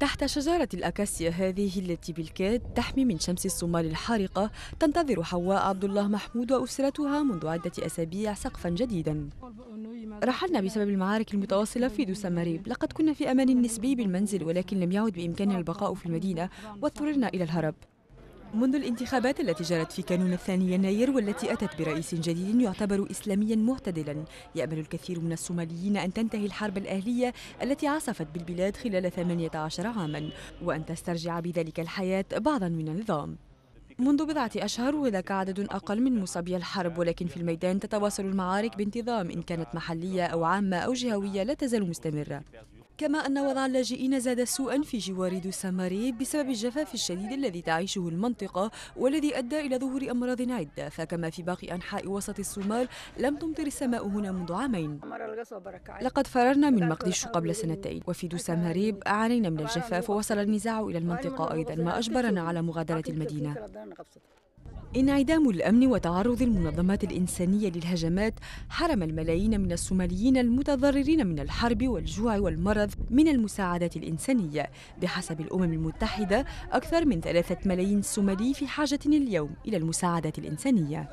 تحت شجرة الأكاسيا هذه التي بالكاد تحمي من شمس الصومال الحارقة تنتظر حواء عبد الله محمود وأسرتها منذ عدة أسابيع سقفا جديدا. رحلنا بسبب المعارك المتواصلة في دوسماريب لقد كنا في أمان نسبي بالمنزل ولكن لم يعد بإمكاننا البقاء في المدينة واضطررنا إلى الهرب. منذ الانتخابات التي جرت في كانون الثاني يناير والتي أتت برئيس جديد يعتبر إسلاميا معتدلا يأمل الكثير من الصوماليين أن تنتهي الحرب الأهلية التي عصفت بالبلاد خلال 18 عاما وأن تسترجع بذلك الحياة بعضا من النظام. منذ بضعة أشهر وذاك عدد أقل من مصابي الحرب ولكن في الميدان تتواصل المعارك بانتظام إن كانت محلية أو عامة أو جهوية لا تزال مستمرة. كما أن وضع اللاجئين زاد سوءا في جوار دوساماري بسبب الجفاف الشديد الذي تعيشه المنطقة والذي أدى إلى ظهور أمراض عدة. فكما في باقي أنحاء وسط الصومال لم تمطر السماء هنا منذ عامين. لقد فررنا من مقديشو قبل سنتين. وفي دوساماريب عانينا من الجفاف ووصل النزاع إلى المنطقة أيضا ما أجبرنا على مغادرة المدينة. انعدام الأمن وتعرض المنظمات الإنسانية للهجمات حرم الملايين من الصوماليين المتضررين من الحرب والجوع والمرض من المساعدات الإنسانية. بحسب الأمم المتحدة أكثر من ثلاثة ملايين صومالي في حاجة اليوم إلى المساعدات الإنسانية.